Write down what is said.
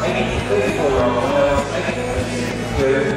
mấy cái thứ phù rồi mấy cái thứ